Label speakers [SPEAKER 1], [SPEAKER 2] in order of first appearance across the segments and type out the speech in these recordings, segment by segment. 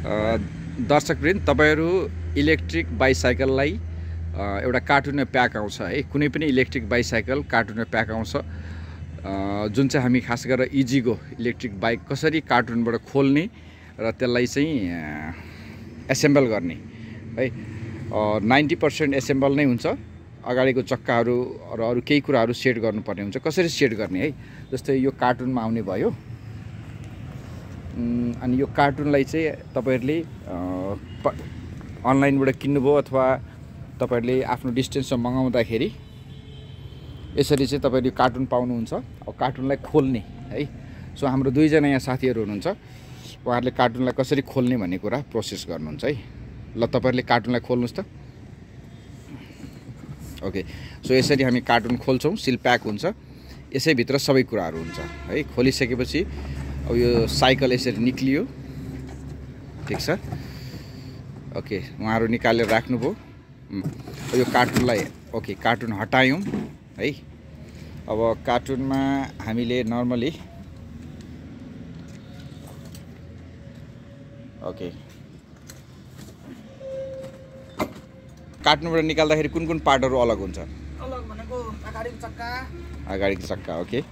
[SPEAKER 1] दर्शकवृन्द तपाईँहरू इलेक्ट्रिक बाइसाइकललाई एउटा कार्टुनमा प्याक आउँछ है। कुनै पनि इलेक्ट्रिक बाइसाइकल कार्टुनमा प्याक आउँछ। जुन चाहिँ हामी खास गरेर इजिगो इलेक्ट्रिक बाइक कसरी कार्टुनबाट खोल्ने र त्यसलाई चाहिँ एसेम्बल गर्ने है। नाइन्टी पर्सेन्ट एसेम्बल नै हुन्छ। अगाडिको चक्काहरू र अरू केही कुराहरू सेट गर्नुपर्ने हुन्छ। कसरी सेट गर्ने है? जस्तै यो कार्टुनमा आउने भयो। अनि यो कार्टुनलाई चाहिँ तपाईँहरूले अनलाइनबाट किन्नुभयो अथवा तपाईँहरूले आफ्नो डिस्टेन्समा मगाउँदाखेरि यसरी चाहिँ तपाईँले कार्टुन पाउनुहुन्छ अब कार्टुनलाई खोल्ने है। सो हाम्रो दुईजना यहाँ साथीहरू हुनुहुन्छ। उहाँहरूले कार्टुनलाई कसरी खोल्ने भन्ने कुरा प्रोसेस गर्नुहुन्छ है। ल तपाईँहरूले कार्टुनलाई खोल्नुहोस् त। ओके। सो यसरी हामी कार्टुन खोल्छौँ सिल प्याक हुन्छ। यसैभित्र सबै कुराहरू हुन्छ है। खोलिसकेपछि अब यो साइकल यसरी निक्लियो। ठिक छ? ओके उहाँहरू निकालेर राख्नुभयो। यो कार्टुनलाई ओके कार्टुन हटायौँ है। अब कार्टुनमा हामीले नर्मली ओके। कार्टुनबाट निकाल्दाखेरि कुन कुन पार्टहरू अलग हुन्छ?
[SPEAKER 2] अलग भनेको अगाडिको चक्का।
[SPEAKER 1] अगाडिको चक्का ओके।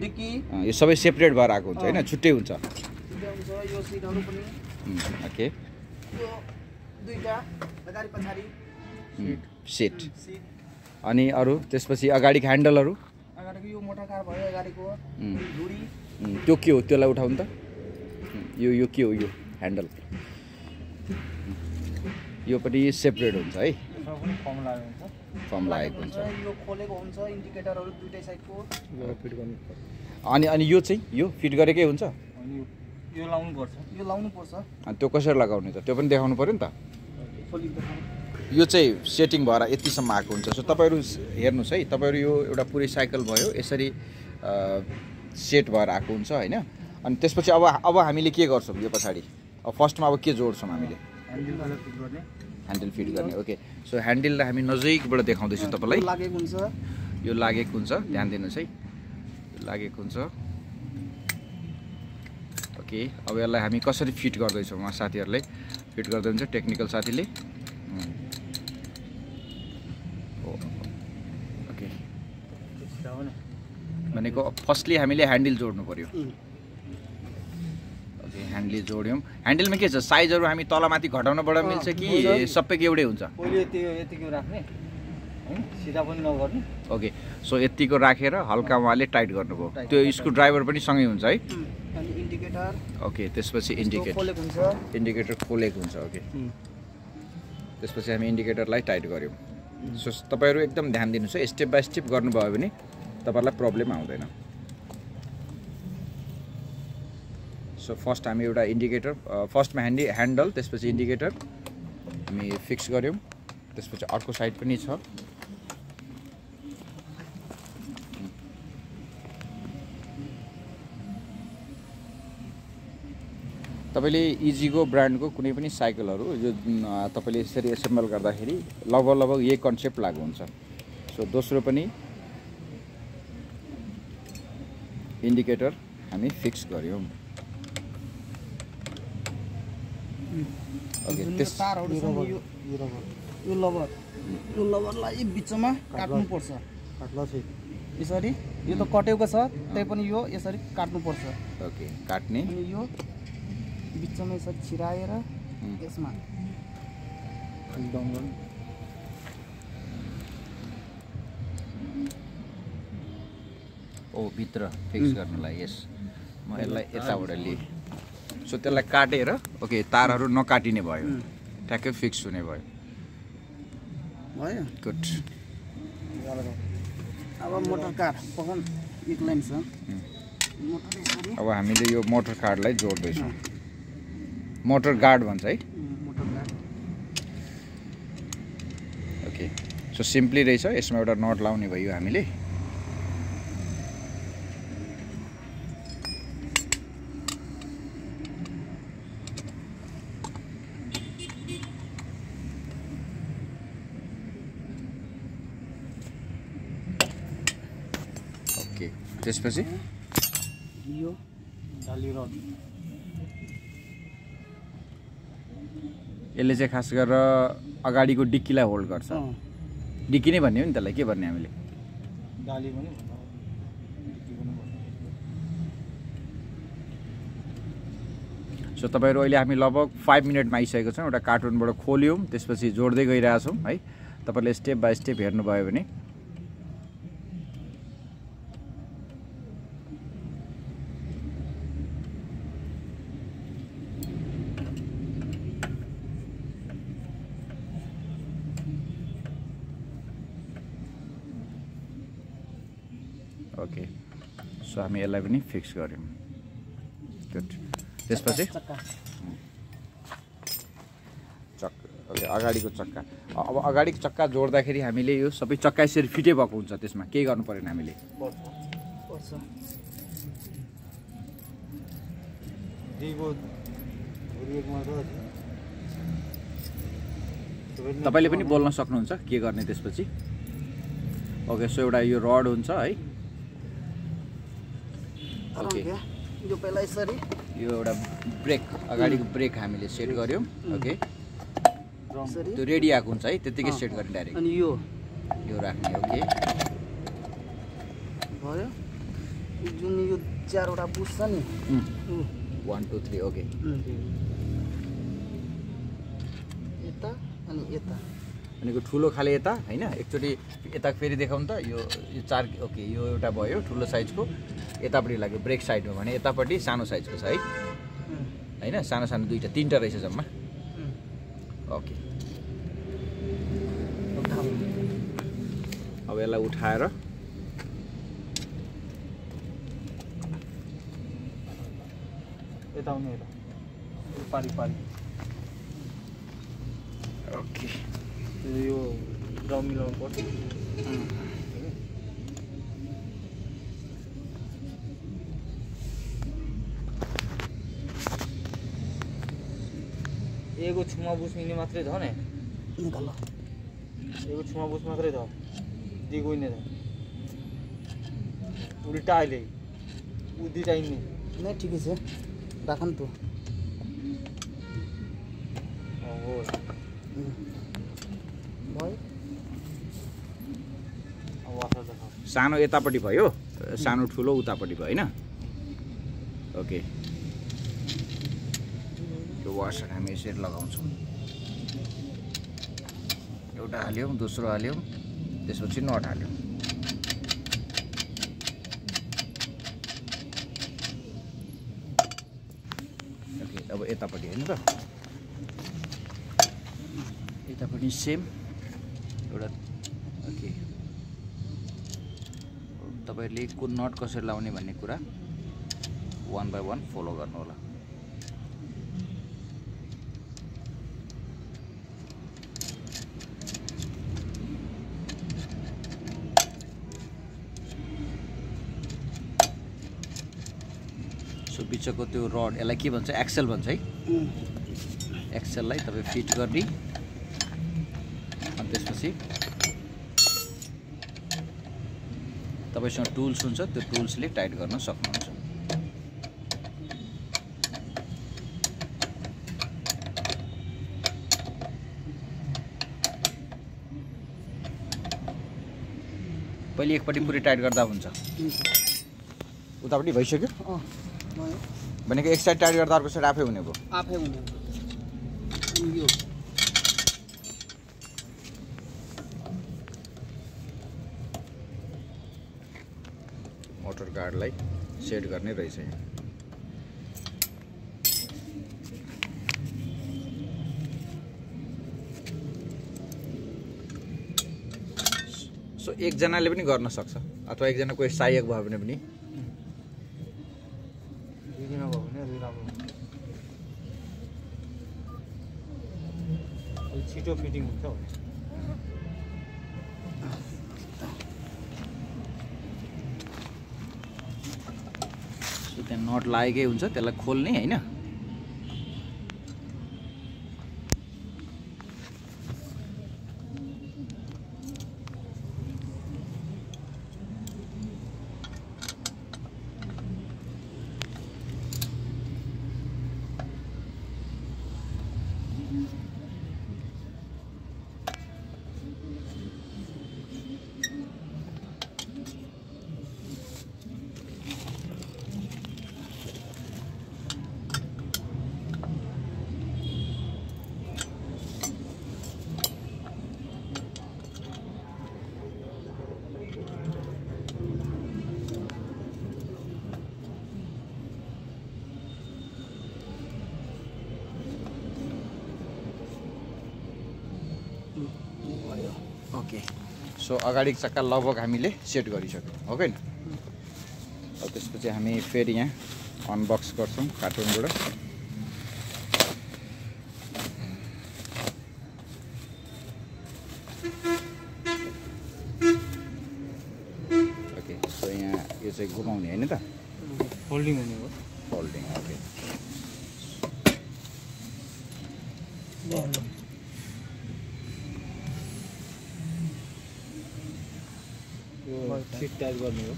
[SPEAKER 2] डिक्की
[SPEAKER 1] यो सबै सेपरेट भएर आएको हुन्छ होइन? छुट्टै हुन्छ। ओके। सिट। अनि अरू त्यसपछि अगाडिको ह्यान्डलहरू? त्यो के हो? त्यसलाई उठाउनु त। यो यो के हो यो ह्यान्डल? यो पनि सेपरेट हुन्छ है।
[SPEAKER 2] फर्म लागेको हुन्छ?
[SPEAKER 1] फर्म लागेको हुन्छ।
[SPEAKER 2] यो खोलेको हुन्छ इन्डिकेटरहरू दुइटै साइडको
[SPEAKER 3] फिट गर्नु
[SPEAKER 1] अनि अनि यो चाहिँ यो फिट गरेकै हुन्छ?
[SPEAKER 2] अनि यो यो लाउनु पर्छ यो लाउनु पर्छ
[SPEAKER 1] अनि त्यो कसरी लगाउने त? त्यो पनि देखाउनु पऱ्यो नि त। यो चाहिँ सेटिङ भएर यतिसम्म आएको हुन्छ। सो तपाईँहरू हेर्नुहोस् है तपाईँहरू यो एउटा पुरै साइकल भयो। यसरी सेट भएर आएको हुन्छ होइन? अनि त्यसपछि अब अब हामीले के गर्छौँ यो पछाडि? अब फर्स्टमा अब के जोड्छौँ हामीले?
[SPEAKER 2] ह्यान्डल फिट गर्ने
[SPEAKER 1] ओके सो ह्यान्डललाई हामी नजिकबाट देखाउँदैछौँ तपाईँलाई।
[SPEAKER 2] लागेको हुन्छ।
[SPEAKER 1] यो लागेको हुन्छ ध्यान दिनुहोस् है। यो लागेको हुन्छ। ओके अब यसलाई हामी कसरी फिट गर्दैछौँ उहाँ साथीहरूले? फिट गर्दै हुन्छ टेक्निकल साथीले। ओके भनेको फर्स्टली हामीले ह्यान्डल जोड्नु पऱ्यो ह्यान्डल जोड्यौँ। ह्यान्डलमा के छ? साइजहरू हामी तलमाथि घटाउनबाट मिल्छ कि। सबैको एउटै हुन्छ? ओके सो यतिको राखेर हल्का उहाँले टाइट गर्नुभयो। त्यो स्क्रु ड्राइभर पनि सँगै हुन्छ है? ओके त्यसपछि इन्डिकेटर इन्डिकेटर खोलेको हुन्छ। ओके त्यसपछि हामी इन्डिकेटरलाई टाइट गऱ्यौँ। सो तपाईँहरू एकदम ध्यान दिनुहोस् है। स्टेप बाई स्टेप गर्नुभयो भने तपाईँहरूलाई प्रब्लम आउँदैन। सो फर्स्ट हामी एउटा इन्डिकेटर फर्स्टमा ह्यान्डी ह्यान्डल त्यसपछि इन्डिकेटर हामी फिक्स गऱ्यौँ. त्यसपछि अर्को साइड पनि छ। तपाईँले इजिगो ब्रान्डको कुनै पनि साइकलहरू यो तपाईँले यसरी एसेम्बल गर्दाखेरि लगभग लगभग यही कन्सेप्ट लागु हुन्छ। सो दोस्रो पनि इन्डिकेटर हामी फिक्स गऱ्यौँ ओके
[SPEAKER 2] जुन यो
[SPEAKER 1] त्यस
[SPEAKER 2] तारहरू यो यो लबर यो लबरलाई बिचमा काट्नुपर्छ। यसरी। यो त कटेको छ त्यही पनि यो यसरी काट्नुपर्छ।
[SPEAKER 1] ओके काट्ने।
[SPEAKER 2] अनि यो बिचमा यसरी छिराएर यसमा।
[SPEAKER 1] ओ भित्र फिक्स गर्नुलाई यस। म यसलाई यताबाट लिएँ। सो त्यसलाई काटेर ओके तारहरू नकाटिने भयो। ठ्याक्कै फिक्स हुने भयो।
[SPEAKER 2] भयो।
[SPEAKER 1] गुड
[SPEAKER 2] अब मोटर कार एक लाइन छ।
[SPEAKER 1] अब हामीले यो मोटर कार्डलाई जोड्दैछौँ। मोटर गार्ड भन्छ है? ओके। सो सिम्पली रहेछ। यसमा एउटा नट लाउने भयो हामीले। ओके। त्यसपछि?
[SPEAKER 2] यो
[SPEAKER 1] यसले चाहिँ खास गरेर अगाडिको डिक्कीलाई होल्ड गर्छ। डिक्की नै भन्ने हो नि त्यसलाई के भन्ने हामीले? सो तपाईँहरू अहिले हामी लगभग फाइभ मिनटमा आइसकेको छौँ एउटा कार्टुनबाट खोल्यौँ त्यसपछि जोड्दै गइरहेछौँ है। तपाईँले स्टेप बाई स्टेप हेर्नुभयो भने ओके सो हामी यसलाई पनि फिक्स गऱ्यौँ। गुड त्यसपछि?
[SPEAKER 2] चक्का।
[SPEAKER 1] अगाडिको चक्का। अब अगाडिको चक्का जोड्दाखेरि हामीले यो सबै चक्का यसरी फिटै भएको हुन्छ त्यसमा। केही गर्नु परेन हामीले। तपाईँले पनि बोल्न सक्नुहुन्छ के गर्ने त्यसपछि। ओके सो एउटा यो रड हुन्छ है।
[SPEAKER 2] यो पहिला यसरी।
[SPEAKER 1] यो एउटा ब्रेक अगाडिको ब्रेक हामीले सेट गऱ्यौँ ओके। त्यो रेडी आएको हुन्छ है त्यत्तिकै
[SPEAKER 2] अँ।
[SPEAKER 1] सेट गर्ने डाइरेक्ट।
[SPEAKER 2] अनि यो।
[SPEAKER 1] यो राख्ने ओके।
[SPEAKER 2] भयो। जुन यो चारवटा बुस छ नि।
[SPEAKER 1] वान टू थ्री ओके
[SPEAKER 2] यता अनि यता।
[SPEAKER 1] भनेको ठुलो खाले यता होइन? एकचोटि यता फेरि देखाउँ त यो यो चार ओके यो एउटा भयो ठुलो साइजको। यतापट्टि लाग्यो ब्रेक साइडमा भने यतापट्टि सानो साइजको छ है। होइन? सानो सानो दुइटा तिनवटा रहेछ जम्मा। ओके। अब यसलाई उठाएर
[SPEAKER 3] यता पारी पारी।
[SPEAKER 1] ओके।
[SPEAKER 3] यो ड्रम मिलाउनु पर्छ। एगो छुमा बुस मिने मात्रै छ ने एगो छुमा बुस मात्रै छ दिगो नै उल्टा अहिले। दुइटा इन्ने
[SPEAKER 2] नै ठिकै छ। राख न तू।
[SPEAKER 3] हो
[SPEAKER 2] उम्. भयो
[SPEAKER 3] अब वासर देखाऊ
[SPEAKER 1] सानो यतापट्टि भयो सानो ठुलो उतापट्टि भयो होइन? ओके। यो वासर हामी यसरी लगाउँछौँ। एउटा हाल्यौँ दोस्रो हाल्यौँ त्यसपछि नट हाल्यौँ। ओके अब यतापट्टि हेर्नु त। यतापट्टि सेम एउटा ओके तपाईँहरूले कुन नट कसरी लाउने भन्ने कुरा वान बाई वान फलो गर्नु होला सो बिचको त्यो रड यसलाई के भन्छ एक्सेल भन्छ है। एक्सेललाई तपाईँ फिट गर्ने। अनि त्यसपछि तपाईँसँग टुल्स हुन्छ त्यो टुल्सले टाइट गर्न सक्नुहुन्छ। पहिले एकपट्टि पुरै टाइट गर्दा हुन्छ। उतापट्टि भइसक्यो? भनेको एक साइड टाइट गर्दा अर्को साइड आफै हुने भयो।
[SPEAKER 2] आफै हुने अनि यो
[SPEAKER 1] मोटर गार्डलाई सेट गर्ने रहेछ सो एकजनाले पनि गर्न सक्छ अथवा एकजना कोही सहायक भयो भने पनि।
[SPEAKER 3] छिटो फिटिङ हुन्छ
[SPEAKER 1] लागेकै हुन्छ त्यसलाई खोल्ने होइन? सो अगाडिको चक्का लगभग हामीले सेट गरिसक्यौँ हो कि अब त्यसपछि हामी फेरि यहाँ अनबक्स गर्छौँ कार्टुनबाट। ओके सो यहाँ यो चाहिँ घुमाउने होइन त?
[SPEAKER 3] फोल्डिङ हुने हो।
[SPEAKER 1] फोल्डिङ
[SPEAKER 3] टाइट गर्ने हो।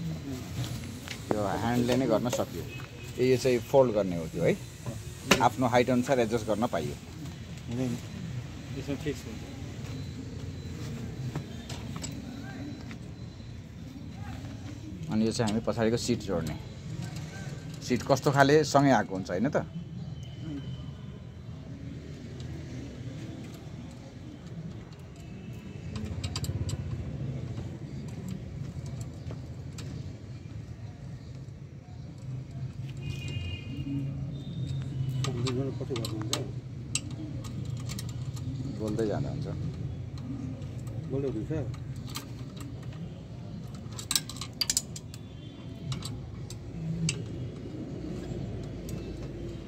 [SPEAKER 1] त्यो ह्यान्डले नै गर्न सकियो। ए यो चाहिँ फोल्ड गर्ने हो त्यो है? आफ्नो हाइट अनुसार एडजस्ट गर्न पाइयो।
[SPEAKER 3] फिक्स हुन्छ।
[SPEAKER 1] अनि यो चाहिँ हामी पछाडिको सिट जोड्ने। सिट कस्तो खाले सँगै आएको हुन्छ होइन त? बोल्दै जाँदा हुन्छ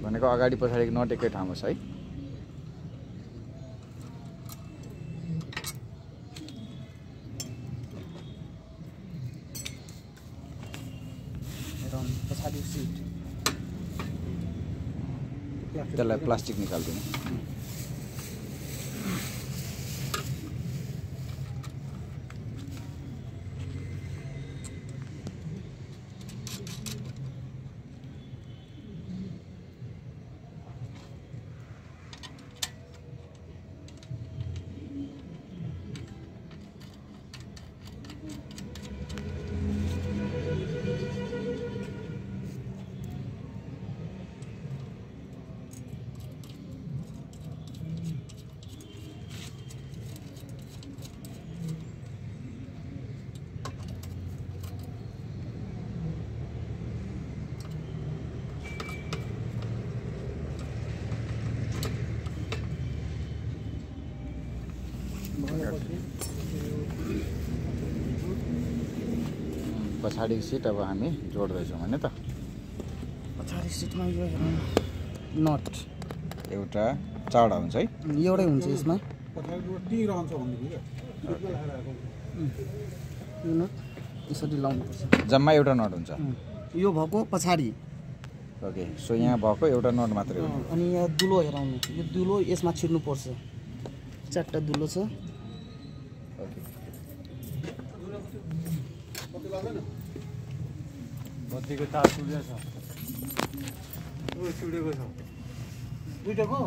[SPEAKER 1] भनेको अगाडि पछाडिको नट एकै ठाउँमा छ है।
[SPEAKER 2] पछाडि
[SPEAKER 1] त्यसलाई प्लास्टिक निकालिदिने। पछाडिको सिट अब हामी जोड्दैछौँ होइन त?
[SPEAKER 2] पछाडि सिटमा यो नट।
[SPEAKER 1] एउटा चारवटा हुन्छ है?
[SPEAKER 2] एउटै हुन्छ यसमा। यो नट यसरी लाउनुपर्छ।
[SPEAKER 1] जम्मा एउटा नट हुन्छ।
[SPEAKER 2] यो भएको पछाडि।
[SPEAKER 1] ओके सो यहाँ भएको एउटा नट मात्रै हो।
[SPEAKER 2] अनि यहाँ दुलो हेराउनु यो दुलो यसमा छिर्नुपर्छ। चारवटा दुलो छ
[SPEAKER 1] ओके
[SPEAKER 3] बत्तीको तार चुडेको छ। ओ चुडेको छ दुइटाको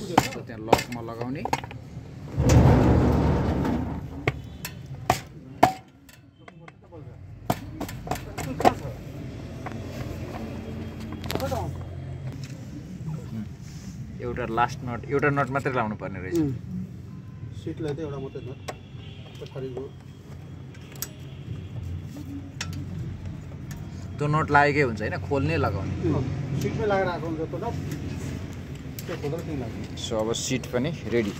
[SPEAKER 1] सो त्यहाँ लकमा लगाउने। एउटा लास्ट नट एउटा नट मात्रै लाउनु पर्ने रहेछ
[SPEAKER 3] सिटलाई चाहिँ एउटा मात्रै नट पछाडिको
[SPEAKER 1] त्यो नट लागेकै हुन्छ होइन खोल्ने लगाउने
[SPEAKER 3] सिटमै लगाएर आएको हुन्छ त्यो नट त्यो खोलेर त्यहीँ लाग्छ
[SPEAKER 1] सो अब सिट पनि ready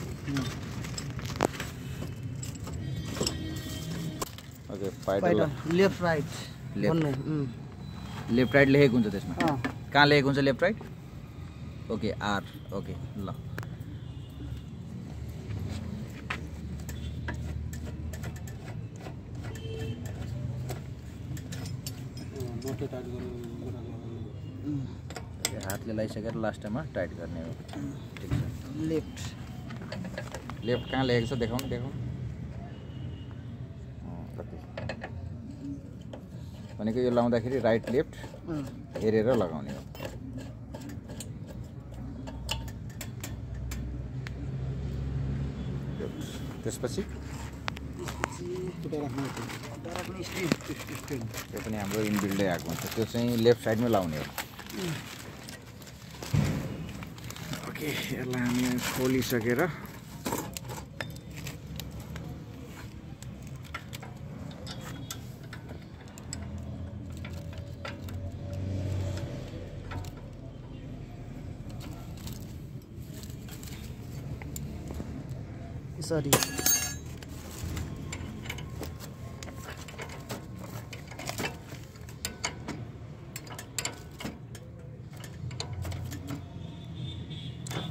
[SPEAKER 1] okay pedal
[SPEAKER 2] left right
[SPEAKER 1] left. Left right लेखेको हुन्छ त्यसमा
[SPEAKER 2] अँ,
[SPEAKER 1] कहाँ लेखेको हुन्छ लेफ्ट राइट ओके आर ओके ल
[SPEAKER 3] नटले टाइट गरेर
[SPEAKER 2] उम्,
[SPEAKER 1] लगाइसकेर लास्टमा टाइट गर्ने हो। ठिक छ।
[SPEAKER 2] लेफ्ट।
[SPEAKER 1] लेफ्ट कहाँ लेखेको छ देखाउनु देखाउनु। भनेको यो लाउँदाखेरि राइट लेफ्ट हेरेर लगाउने हो। त्यसपछि? त्यो पनि हाम्रो इनबिल्डै आएको हुन्छ। त्यो चाहिँ लेफ्ट साइडमै लाउने हो। ओके यसलाई हामी खोलिसकेर
[SPEAKER 2] यसरी।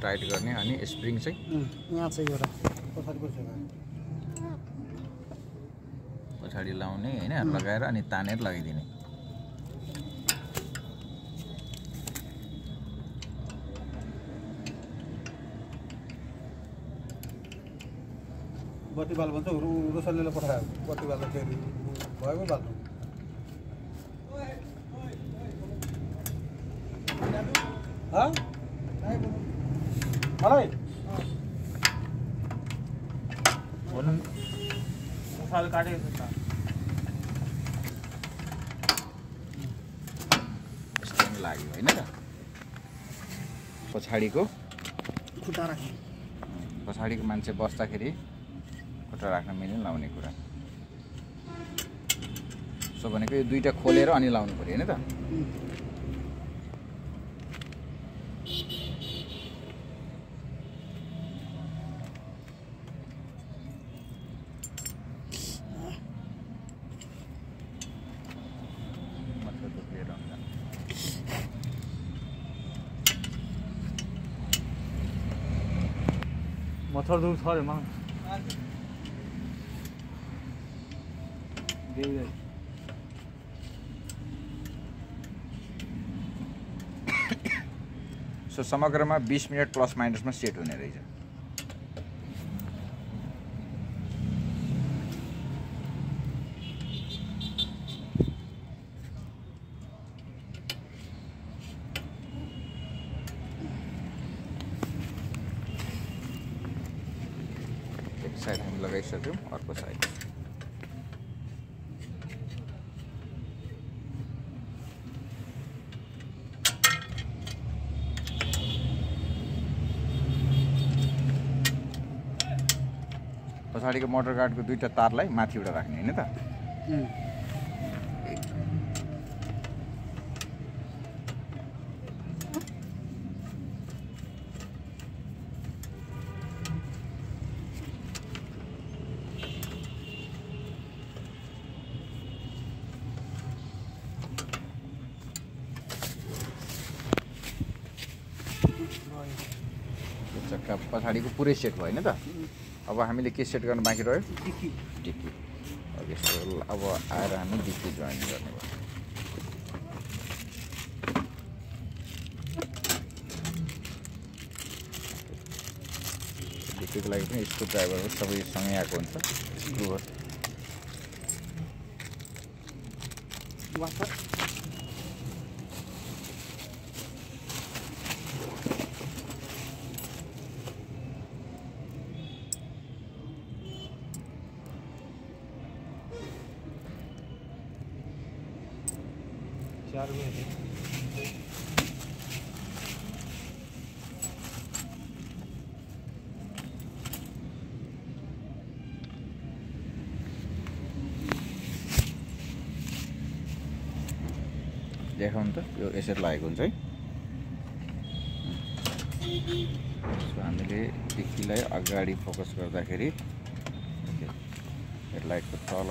[SPEAKER 1] टाइट गर्ने अनि स्प्रिङ चाहिँ
[SPEAKER 2] यहाँ चाहिँ एउटा
[SPEAKER 1] पछाडि लाउने होइन लगाएर अनि तानेर लगाइदिने
[SPEAKER 3] बत्ती बाल भन्छ रु रोसल्लीले पठायो बत्ती बाल फेरि भएको बाल्नु हँ? मलाई
[SPEAKER 1] स्प्रिङ लाग्यो होइन त? पछाडिको?
[SPEAKER 2] खुट्टा राख्ने
[SPEAKER 1] पछाडिको मान्छे बस्दाखेरि खुट्टा राख्न मिल्ने लाउने कुरा। सो भनेको यो दुइटा खोलेर अनि लाउनु पऱ्यो होइन त
[SPEAKER 2] उम्,
[SPEAKER 1] मात्र दुखेर हुन्छ
[SPEAKER 4] मच्छर दूर छ अरे मा।
[SPEAKER 1] सो समग्रमा बिस मिनट प्लस माइनसमा सेट हुने रहेछ एक साइड हामी लगाइसक्यौँ अर्को साइड पछाडिको मोटर गार्डको दुईवटा तारलाई माथिबाट राख्ने होइन त? चक्का पछाडिको पुरै सेट भयो होइन त? अब हामीले के सेट गर्नु बाँकी रह्यो?
[SPEAKER 2] डिक्की।
[SPEAKER 1] डिक्की। अब यस्तो अब आएर हामी डिक्की जोइन गर्ने भयो डिक्कीको लागि पनि स्क्रु ड्राइभरहरू सबै सँगै आएको हुन्छ। स्क्रुहरू
[SPEAKER 4] चार बजे
[SPEAKER 1] देखाउनु त यो यसरी लागेको हुन्छ है। सो हामीले डिक्कीलाई अगाडि फोकस गर्दाखेरि हेडलाइटको तल।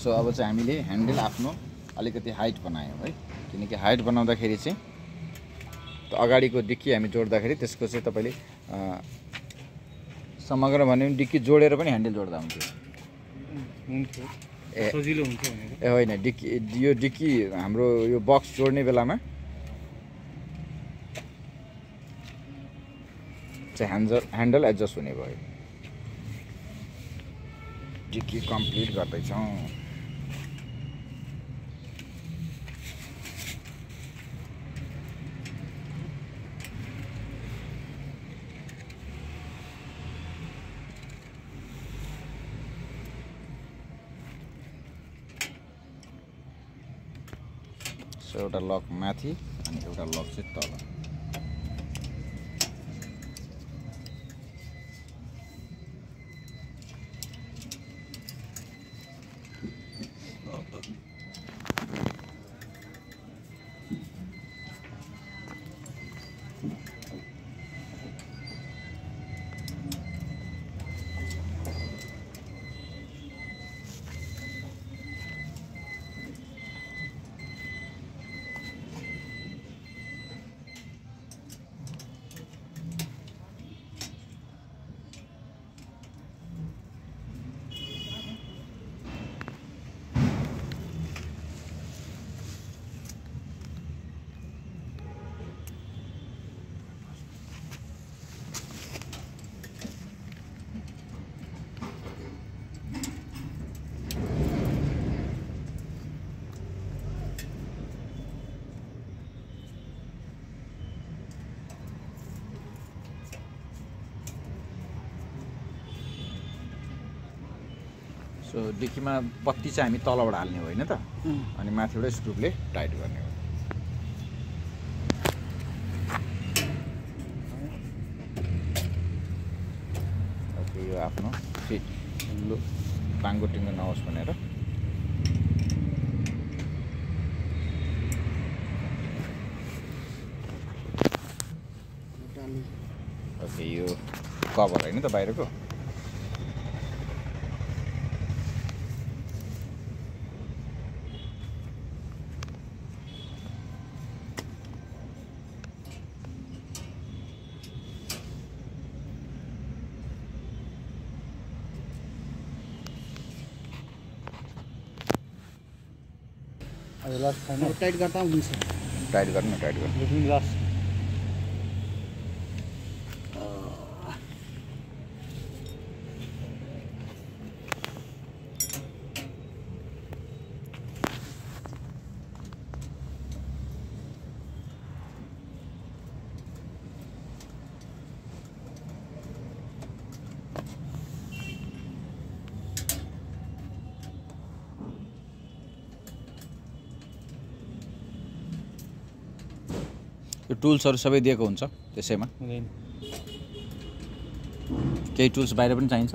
[SPEAKER 1] सो अब चाहिँ हामीले ह्यान्डल आफ्नो अलिकति हाइट बनायौँ है। किनकि हाइट बनाउँदाखेरि चाहिँ त अगाडिको डिक्की हामी जोड्दाखेरि त्यसको चाहिँ तपाईँले समग्र भन्यो भने डिक्की जोडेर पनि ह्यान्डल जोड्दा हुन्थ्यो
[SPEAKER 4] हुन्थ्यो।
[SPEAKER 1] ए
[SPEAKER 4] सजिलो हुन्छ भनेर
[SPEAKER 1] ए होइन डिक्की यो डिक्की हाम्रो यो बक्स जोड्ने बेलामा चाहिँ ह्यान्डल ह्यान्डल एडजस्ट हुने भयो। डिक्की कम्प्लिट गर्दैछौँ। सो एउटा लक माथि अनि एउटा लक चाहिँ तल। सो डिक्कीमा पत्ती चाहिँ हामी तलबाट हाल्ने होइन त? अनि माथिबाट स्क्रुपले टाइट गर्ने हो। ओके यो आफ्नो फिट। लु टाङ्गो टिङ्गो नहोस् भनेर। ओके यो कभर होइन त बाहिरको?
[SPEAKER 2] टाइट गर्दा हुन्छ
[SPEAKER 1] टाइट गर्नु टाइट गर्नु
[SPEAKER 4] यो पनि लास्ट
[SPEAKER 1] यो टुल्सहरू सबै दिएको हुन्छ त्यसैमा। केही टुल्स बाहिर पनि चाहिन्छ?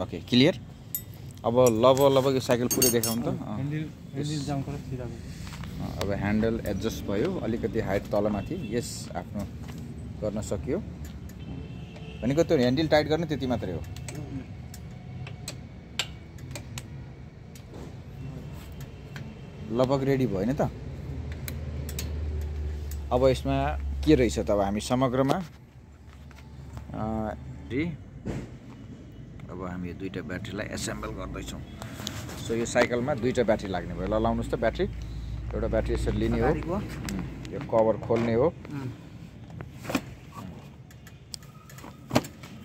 [SPEAKER 1] ओके क्लियर अब लब लगभग यो साइकल पुरै देखाउनु त। अब ह्यान्डल एडजस्ट भयो अलिकति हाइट तलमाथि। यस आफ्नो गर्न सकियो। भनेको त्यो ह्यान्डल टाइट गर्ने त्यति मात्रै हो। लगभग रेडी भयो होइन त। अब यसमा के रहेछ त अब हामी समग्रमा? अब हामी यो दुईवटा ब्याट्रीलाई एसेम्बल गर्दैछौँ। सो यो साइकलमा दुईवटा ब्याट्री लाग्ने भयो। ल लाउनुहोस् त ब्याट्री। एउटा ब्याट्री यसरी लिने हो। यो कभर खोल्ने हो।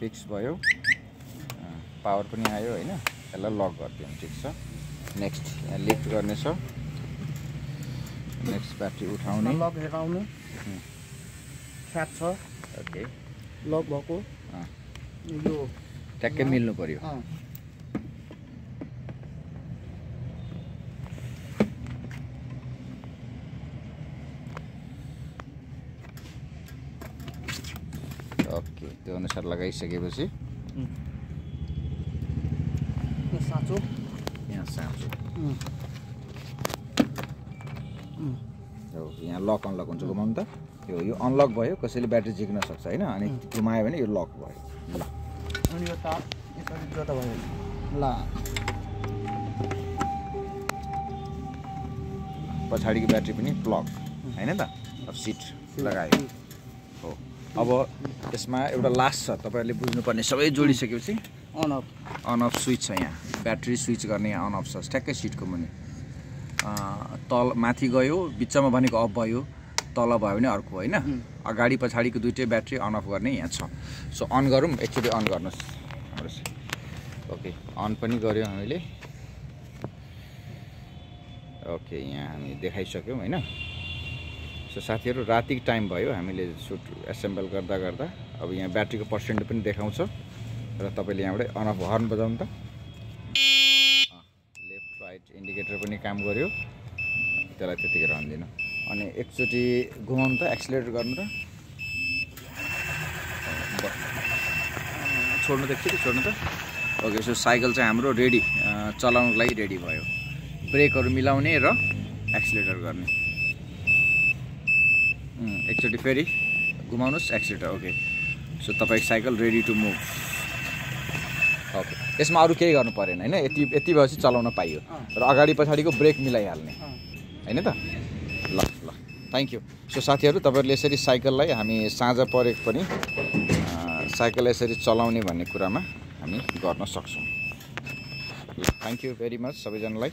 [SPEAKER 1] फिक्स भयो। पावर पनि आयो होइन? यसलाई लक गरिदिउँ ठिक छ? नेक्स्ट यहाँ लिफ्ट गर्ने छ नेक्स्ट ब्याट्री उठाउने
[SPEAKER 2] लक हेराउनु फ्याट छ
[SPEAKER 1] ओके
[SPEAKER 2] लक भएको यो
[SPEAKER 1] ट्याक्कै मिल्नु पऱ्यो ओके त्यो अनुसार लगाइसकेपछि
[SPEAKER 2] साँचो
[SPEAKER 1] यहाँ साँचो हो यहाँ लक अनलक हुन्छ घुमाउनु त। यो यो अनलक भयो कसैले ब्याट्री झिक्न सक्छ होइन? अनि घुमायो भने यो लक भयो। ल।
[SPEAKER 2] अनि यो तार यसरी जोड्दा भयो। ल।
[SPEAKER 1] पछाडिको ब्याट्री पनि प्लग होइन त? अब सिट लगायो। हो। अब यसमा एउटा लास्ट छ तपाईँहरूले बुझ्नुपर्ने। सबै जोडिसकेपछि
[SPEAKER 2] on off.
[SPEAKER 1] On off switch छ यहाँ। ब्याट्री स्विच गर्ने यहाँ अन अफ छ। ठ्याक्कै सिटको मुनि तल माथि गयो बिचमा भनेको अफ भयो तल भयो भने अर्को होइन। अगाडि पछाडिको दुइटै ब्याट्री अन अफ गर्ने यहाँ छ। सो अन गरौँ एकचोटि अन गर्नुहोस्। ओके अन पनि गऱ्यौँ हामीले। ओके यहाँ हामी देखाइसक्यौँ होइन? सो साथीहरू रातिको टाइम भयो हामीले सुट एसेम्बल गर्दा गर्दा। अब यहाँ ब्याट्रीको पर्सेन्ट पनि देखाउँछ। र तपाईँले यहाँबाट अन अफ हर्न बजाउनु त। इन्डिकेटर पनि काम गर्यो। त्यसलाई त्यतिकै रहन दिनु। अनि एकचोटि घुमाउनु त एक्सिलेटर गर्नु त छोड्नु त एकचोटि छोड्नु त। ओके सो साइकल चाहिँ हाम्रो रेडी चलाउनुको लागि रेडी भयो। ब्रेकहरू मिलाउने र एक्सिलेटर गर्ने। एकचोटि फेरि घुमाउनुहोस् एक्सिलेटर ओके सो तपाईँको साइकल रेडी टु मुभ यसमा अरू केही गर्नु परेन होइन? यति यति भएपछि चलाउन पाइयो। र अगाडि पछाडिको ब्रेक मिलाइहाल्ने। होइन त? ल ल। थ्याङ्क यू सो साथीहरू तपाईँहरूले यसरी साइकललाई हामी साँझ परेको पनि साइकल यसरी चलाउने भन्ने कुरामा हामी गर्न सक्छौँ। ल थ्याङ्क यू भेरी मच सबैजनालाई।